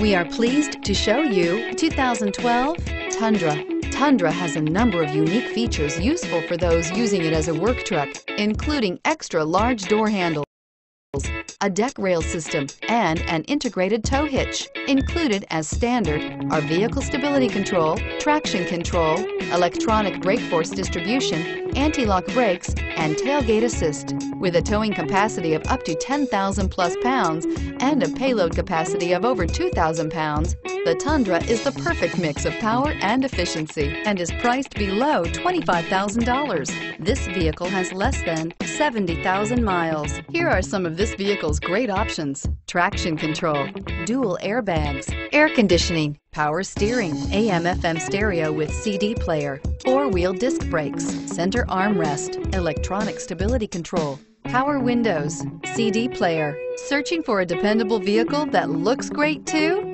We are pleased to show you 2012 Tundra. Tundra has a number of unique features useful for those using it as a work truck, including extra large door handles, a deck rail system, and an integrated tow hitch. Included as standard are vehicle stability control, traction control, electronic brake force distribution, anti-lock brakes, and tailgate assist. With a towing capacity of up to 10,000 plus pounds and a payload capacity of over 2,000 pounds, the Tundra is the perfect mix of power and efficiency and is priced below $25,000. This vehicle has less than 70,000 miles. Here are some of this vehicle's great options. Traction control, dual airbags, air conditioning, power steering, AM FM stereo with CD player, four-wheel disc brakes, center armrest, electronic stability control, power windows, CD player. Searching for a dependable vehicle that looks great too?